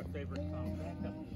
our favorite contract up